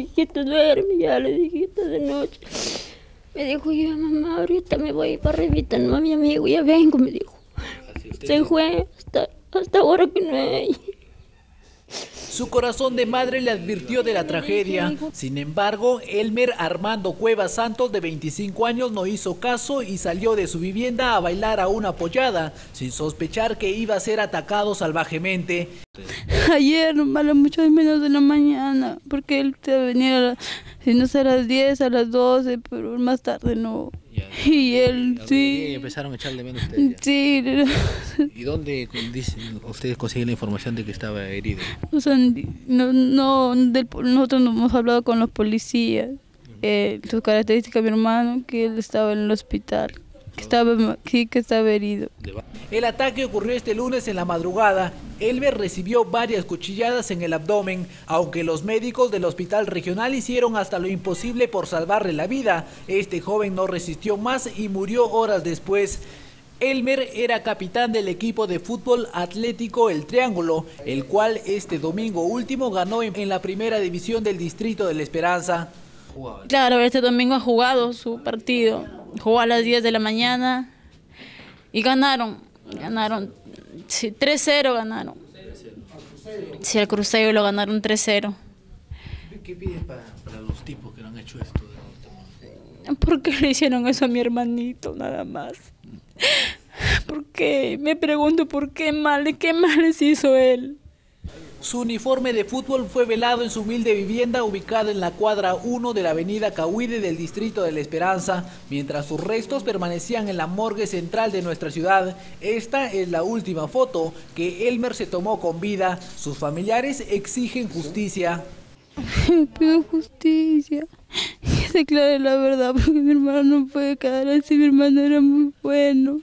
hijito, duerme, ya le dije, de noche. Me dijo, yo mamá, ahorita me voy para arribita, no mi amigo, ya vengo, me dijo. Se fue hasta, hasta ahora que no hay. Su corazón de madre le advirtió de la tragedia. Sin embargo, Elmer Armando Cuevas Santos, de 25 años, no hizo caso y salió de su vivienda a bailar a una apoyada, sin sospechar que iba a ser atacado salvajemente. Ayer, a las mucho menos de la mañana, porque él te venía, si no a las 10, a las 12, pero más tarde no. Y él, sí. empezaron a echarle menos ustedes. Sí. ¿Y dónde dicen, ustedes consiguen la información de que estaba herido? O sea, no, no, nosotros no hemos hablado con los policías. Eh, sus características, mi hermano, que él estaba en el hospital que estaba, sí, que estaba herido. El ataque ocurrió este lunes en la madrugada. Elber recibió varias cuchilladas en el abdomen, aunque los médicos del hospital regional hicieron hasta lo imposible por salvarle la vida. Este joven no resistió más y murió horas después. Elmer era capitán del equipo de fútbol atlético El Triángulo, el cual este domingo último ganó en la primera división del distrito de La Esperanza. Claro, este domingo ha jugado su partido jugó a las 10 de la mañana y ganaron, ganaron, 3-0 ganaron. Sí, el Cruzeiro lo ganaron 3-0. ¿Qué pides para, los tipos que no han hecho esto? ¿Por qué le hicieron eso a mi hermanito nada más? ¿Por qué? Me pregunto por qué mal, qué mal les hizo él. Su uniforme de fútbol fue velado en su humilde vivienda ubicada en la cuadra 1 de la avenida Cahuide del distrito de La Esperanza, mientras sus restos permanecían en la morgue central de nuestra ciudad. Esta es la última foto que Elmer se tomó con vida. Sus familiares exigen justicia. Pido justicia, que se la verdad, porque mi hermano no puede quedar así, mi hermano era muy bueno.